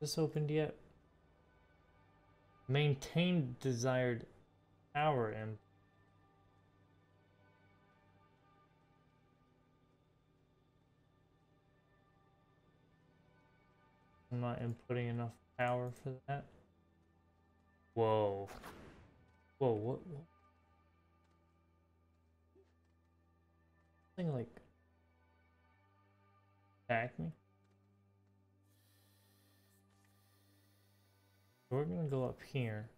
this opened yet? Maintain desired power and I'm not inputting enough power for that. Whoa. Whoa, what? what? Thing like attack me? We're gonna go up here.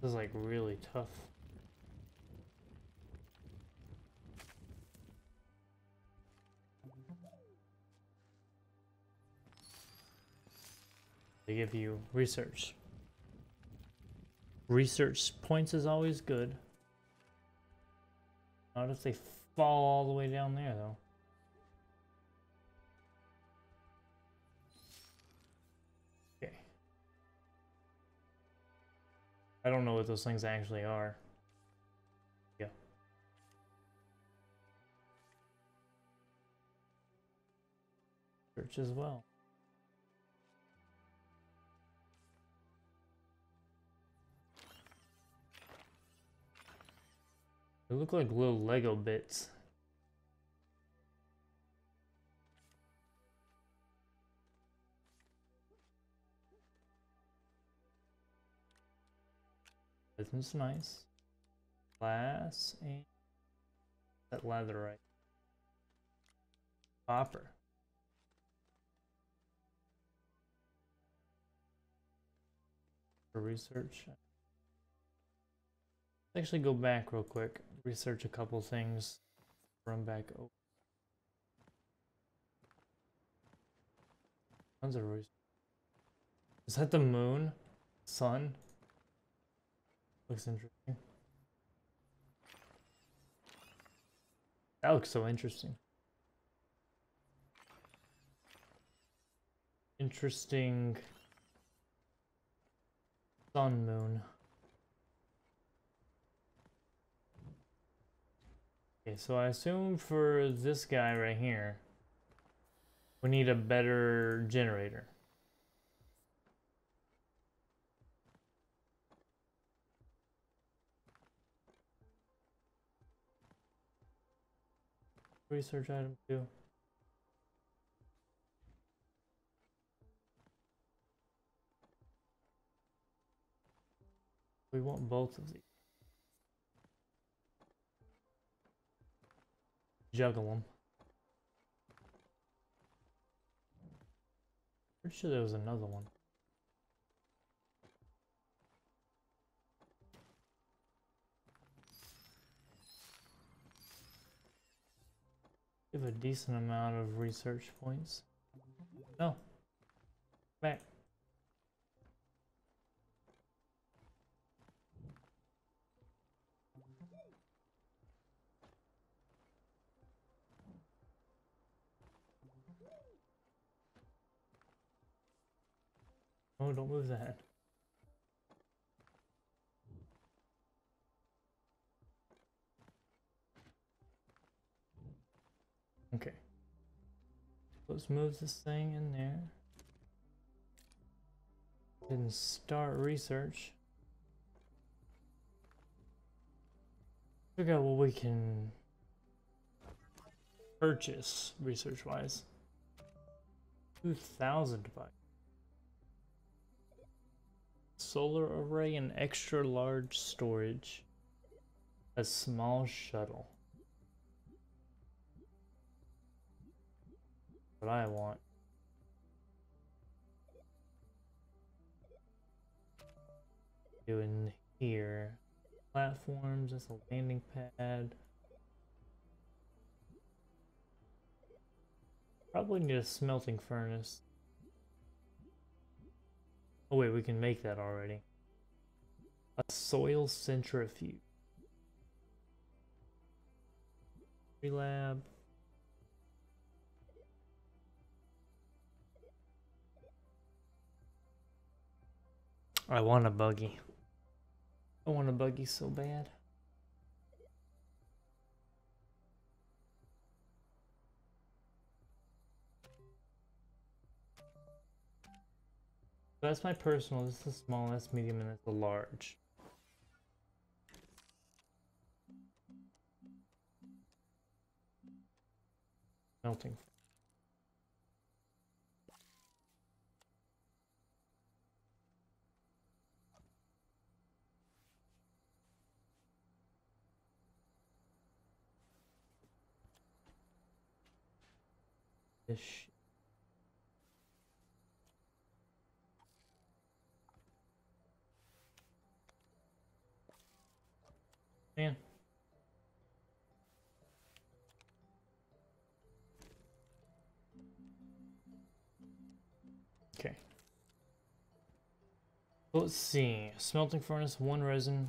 This is like really tough. They give you research. Research points is always good. Not if they fall all the way down there, though. Okay. I don't know what those things actually are. Yeah. Search as well. They look like little Lego bits. This one's nice. Glass and that laterite. Copper. For research. Actually go back real quick research a couple things, run back over. Tons of. Is that the moon? Sun? Looks interesting. That looks so interesting. Interesting sun moon. Okay, so I assume for this guy right here, we need a better generator. Research item two. We want both of these. Juggle them. Pretty sure there was another one. Give a decent amount of research points. No. Back. Oh, don't move that. Okay. Let's move this thing in there. Then start research. Figure out what we can purchase research-wise. 2,000 bucks solar array and extra large storage. A small shuttle. What I want. Doing here. Platforms, that's a landing pad. Probably need a smelting furnace. Oh wait, we can make that already. A soil centrifuge. Lab. I want a buggy. I want a buggy so bad. That's my personal, this is the small, that's medium, and that's the large. Melting. This Man. Okay. Let's see. Smelting furnace, one resin,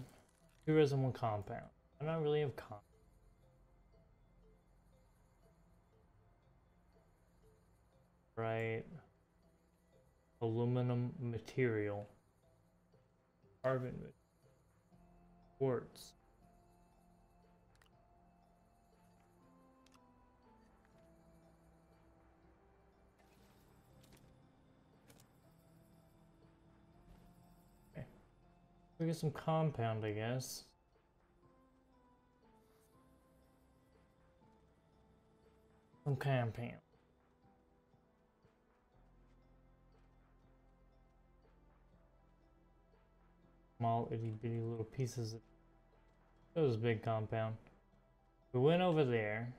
two resin, one compound. I don't really have compound. Right. Aluminum material. Carbon. Quartz. We get some compound, I guess. Some compound. Small itty bitty little pieces. That was a big compound. We went over there.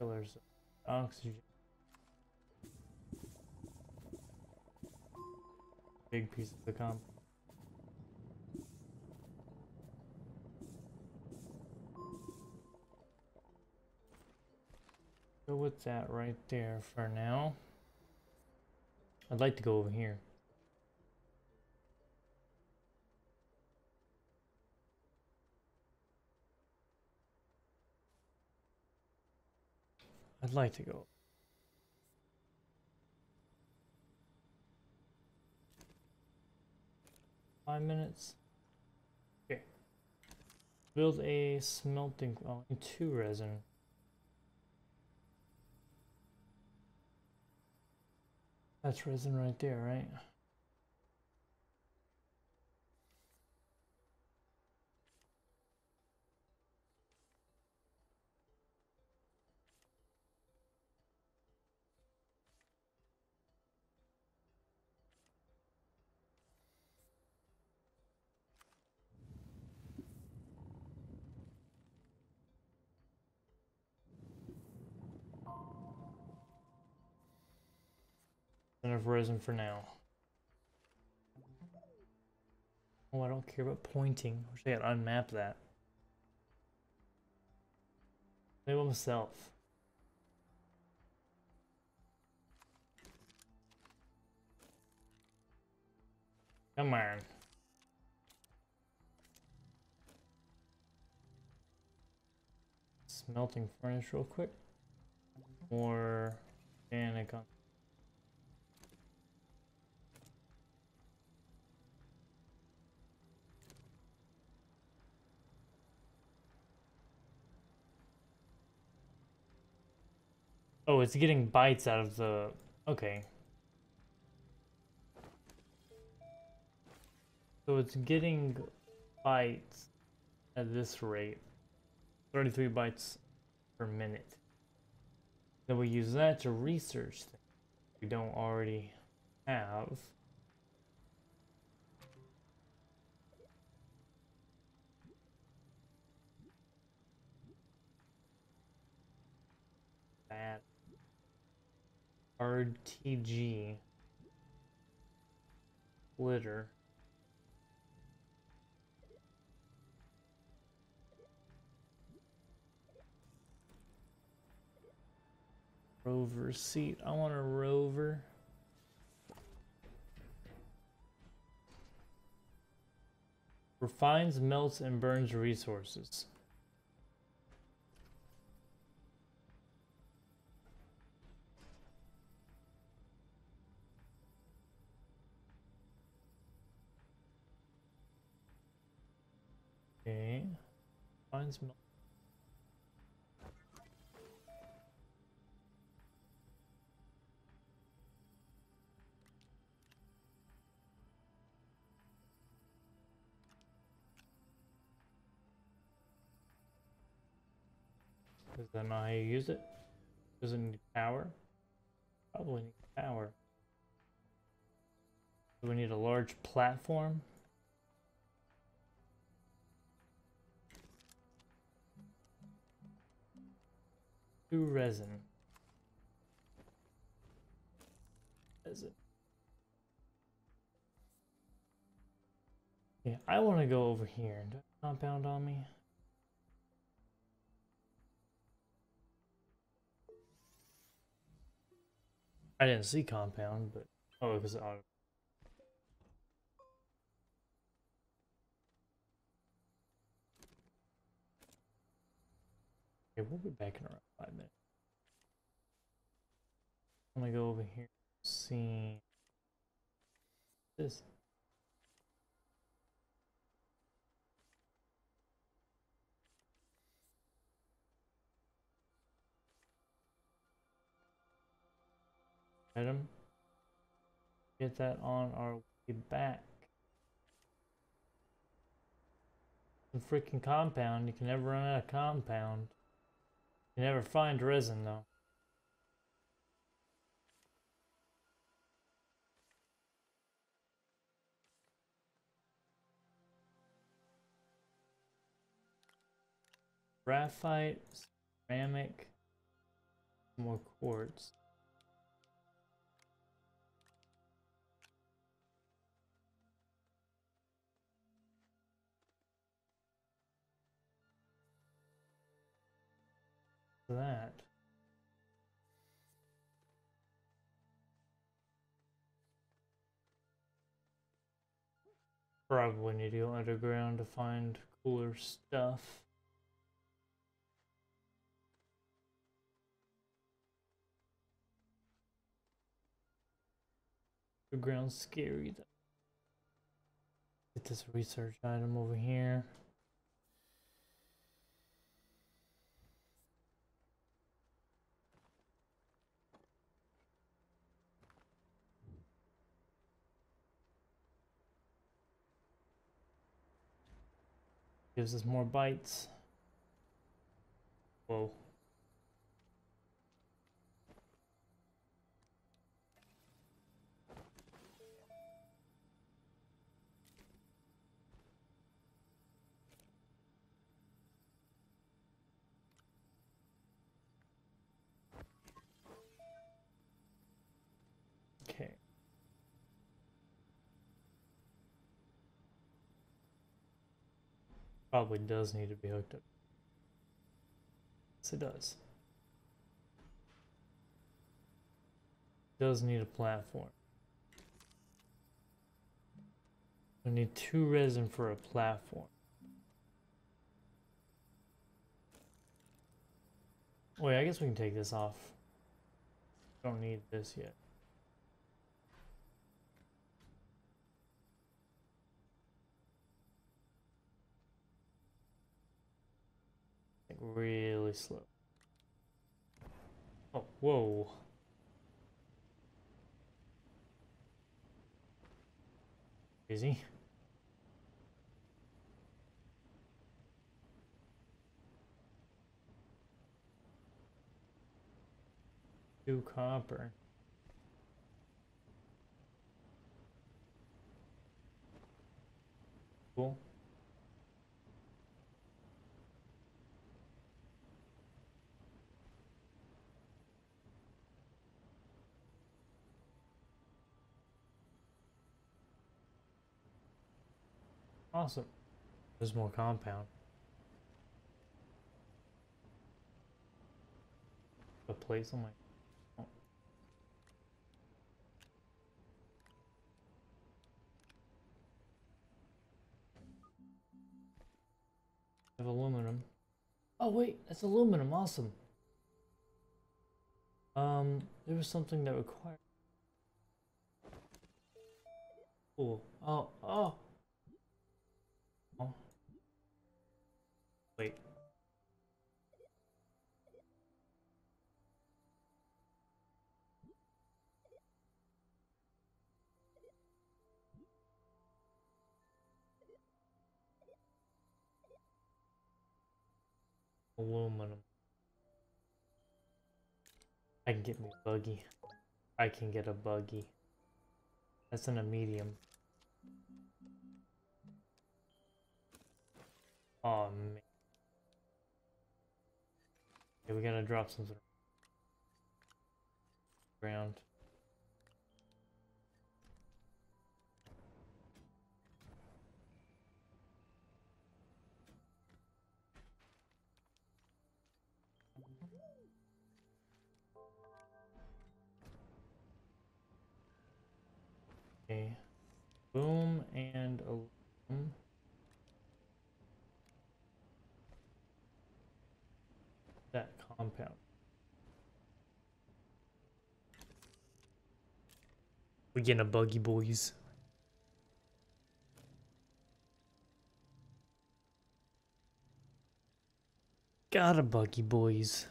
Pillars oxygen. Big piece of the comp. Go with that right there for now. I'd like to go over here. I'd like to go. Five minutes. Okay. Build a smelting. Oh, I resin. That's resin right there, right? Enough resin for now. Oh, I don't care about pointing. I Wish I had unmapped that. Maybe myself. Come on. Smelting furnace real quick. More organic on Oh, it's getting bytes out of the... Okay. So it's getting bytes at this rate. 33 bytes per minute. Then we use that to research things we don't already have. That RTG litter. Rover seat. I want a rover. Refines, melts, and burns resources. Okay. Finds milk. Is that not how you use it? Does it need power? Probably need power. Do we need a large platform? Two resin. Resin. Yeah, I want to go over here. Do I compound on me? I didn't see compound, but oh, because auto. Okay, we'll be back in around five minutes. I'm gonna go over here. See this. Item. Get that on our way back. The freaking compound. You can never run out of compound. You never find resin though. Graphite, ceramic, more quartz. That. Probably need to go underground to find cooler stuff. Underground's scary though. Get this research item over here. Gives us more bytes. Whoa. Probably does need to be hooked up. Yes, it does. It Does need a platform. I need two resin for a platform. Wait, I guess we can take this off. Don't need this yet. Really slow. Oh, whoa. Crazy. Two copper. Cool. Awesome. There's more compound. A place on my. Oh. I have aluminum. Oh wait, that's aluminum. Awesome. Um, there was something that required. Cool. Oh, oh. Aluminum. I can get me a buggy. I can get a buggy. That's in a medium. Oh man. Okay, we gotta drop something. Ground. Boom and aluminum. That compound. We getting a buggy, boys. Got a buggy, boys.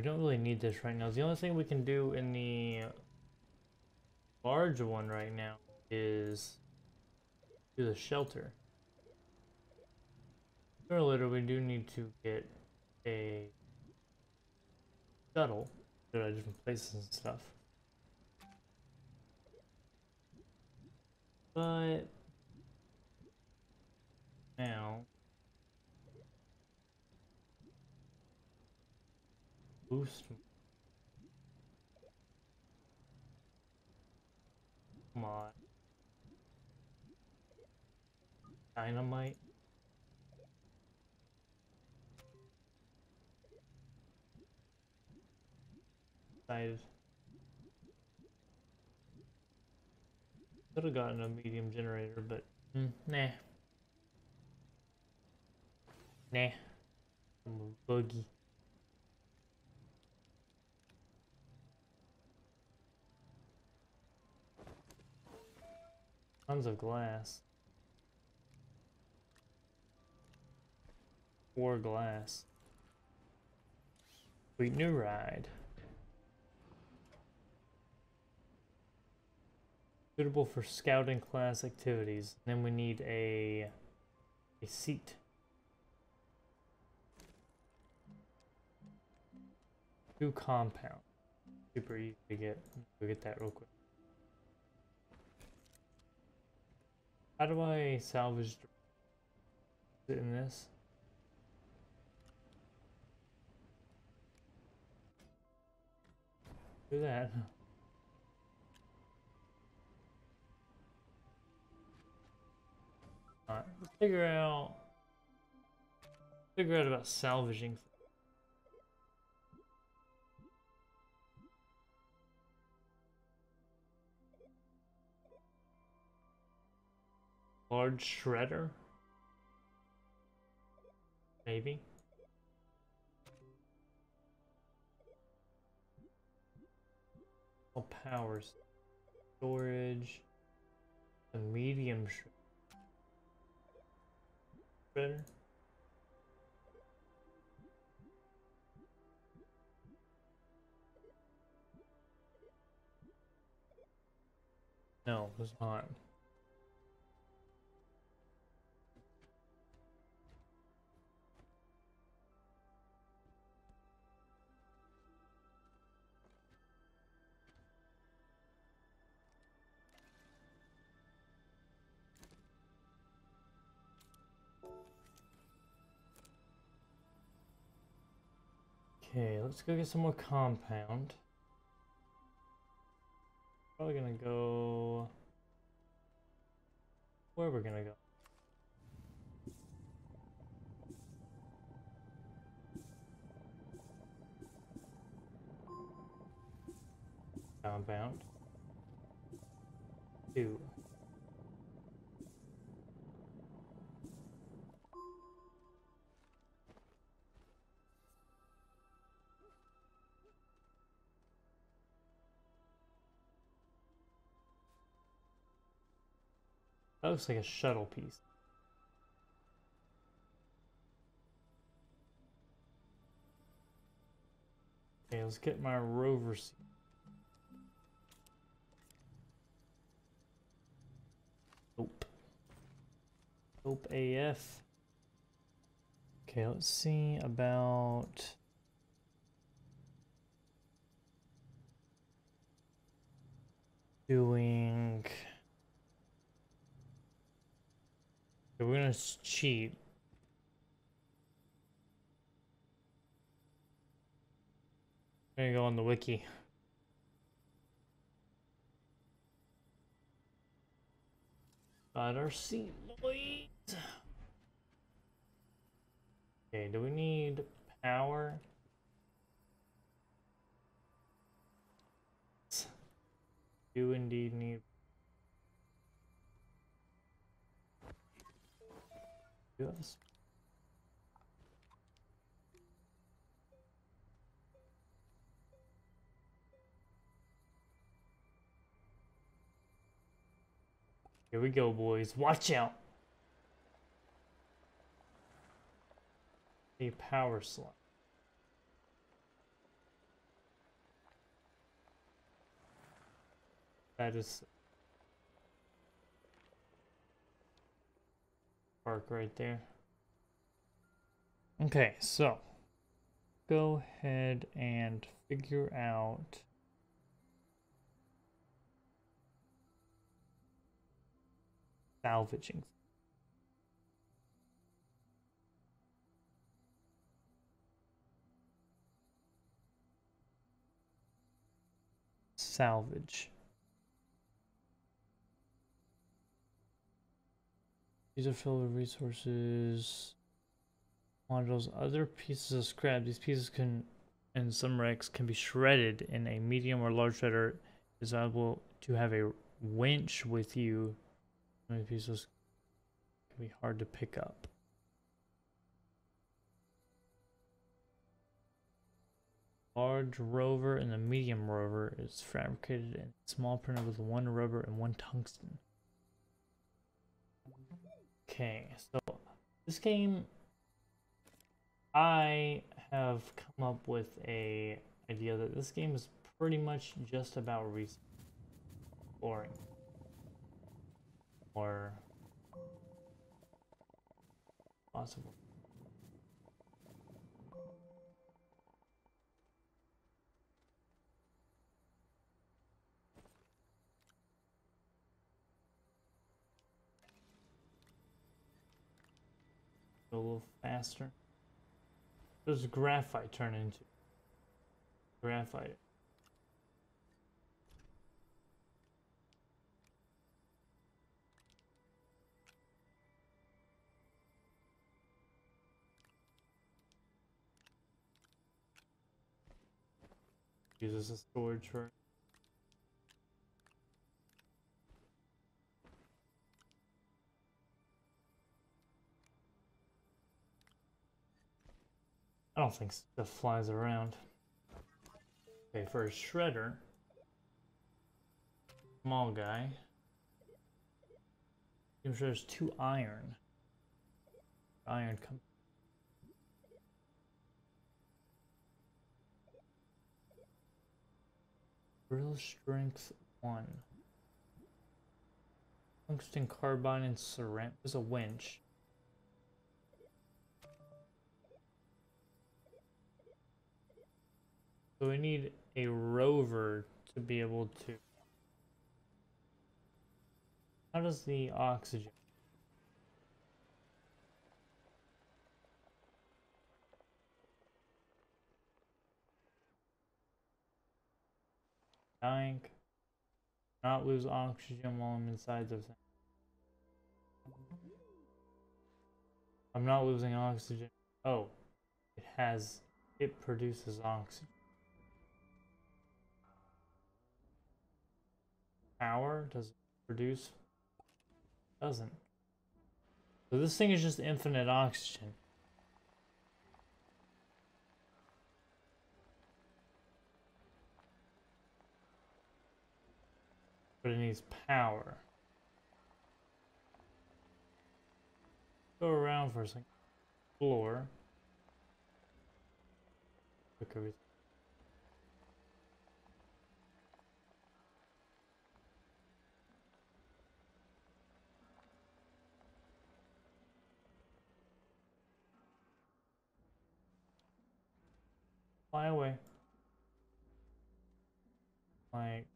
We don't really need this right now. The only thing we can do in the large one right now is do the shelter. Sooner or later, we do need to get a shuttle to different places and stuff. But now boost. Come on. Dynamite. Excited. Could have gotten a medium generator, but mm, nah. Nah. I'm a boogie. Tons of glass. Four glass. Sweet new ride. Suitable for scouting class activities. Then we need a a seat. Two compound. Super easy to get. Go get that real quick. How do I salvage it in this? Do that. Alright, figure out figure out about salvaging Large shredder? Maybe. All powers. Storage. A medium shredder. No, it's not. Okay, let's go get some more compound. Probably gonna go... Where we're gonna go? Compound. Two. That looks like a shuttle piece. Okay, let's get my rover seat. Nope. Nope AF. Okay, let's see about doing okay, we're gonna cheat. We're gonna go on the wiki. Got our seat, boys. Okay, do we need power? Do indeed need. Here we go, boys. Watch out. A power slot. That is park right there. Okay, so go ahead and figure out salvaging. Salvage. These are filled with resources. Modules. Other pieces of scrap. These pieces can, and some wrecks, can be shredded in a medium or large shredder. It's valuable to have a winch with you many pieces can be hard to pick up. Large rover and the medium rover is fabricated in small printer with one rubber and one tungsten. Okay, so this game I have come up with a idea that this game is pretty much just about exploring or possible. Go a little faster. What does graphite turn into? Graphite. uses a storage for I don't think stuff flies around. Okay, for a shredder, small guy. I'm sure there's two iron. Iron comes Real strength 1. Tungsten carbide and ceramic. There's a winch. So we need a rover to be able to... How does the oxygen... dying. Not lose oxygen while I'm inside the thing. I'm not losing oxygen. Oh, it has, it produces oxygen. Power, does it produce? Doesn't. So this thing is just infinite oxygen. But it needs power. Go around for a second. Floor. Look everything. Fly away. Like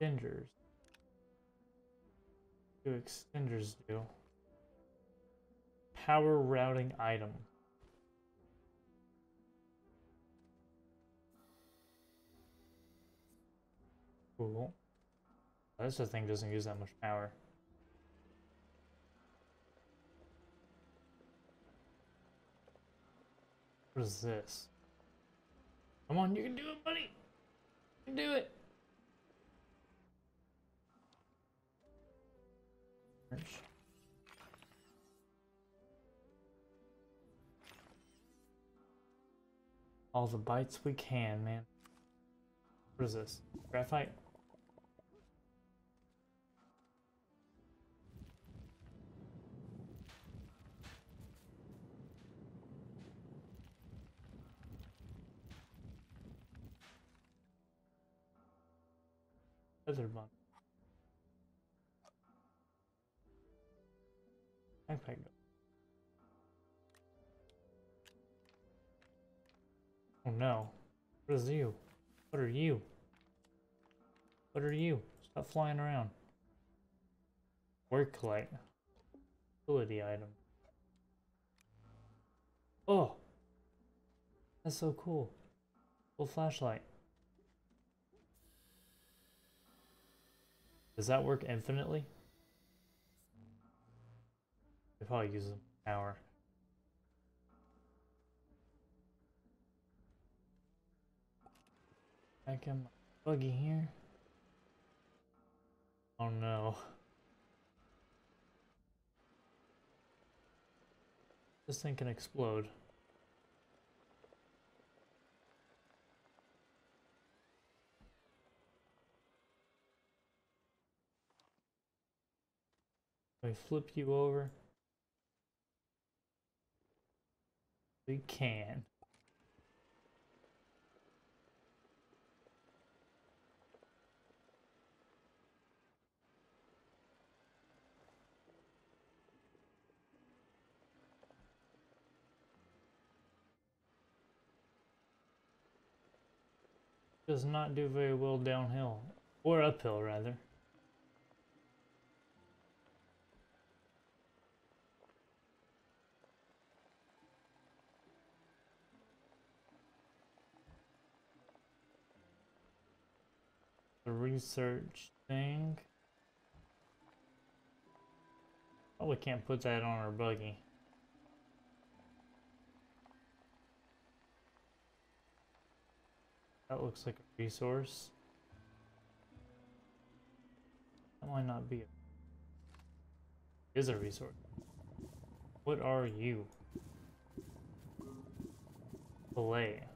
extenders. Do extenders do? Power routing item. Cool. This thing doesn't use that much power. What is this? Come on, you can do it, buddy! You can do it! All the bytes we can, man. What is this? Graphite? Feather bun. Backpack. Oh no. What is you? What are you? What are you? Stop flying around. Work light. Ability item. Oh! That's so cool. Full flashlight. Does that work infinitely? They probably use an hour. In my buggy here. Oh no. This thing can explode. I flip you over. We can. Does not do very well downhill. Or uphill, rather. Research thing. Probably can't put that on our buggy. That looks like a resource. That might not be a is a resource. What are you? Belay.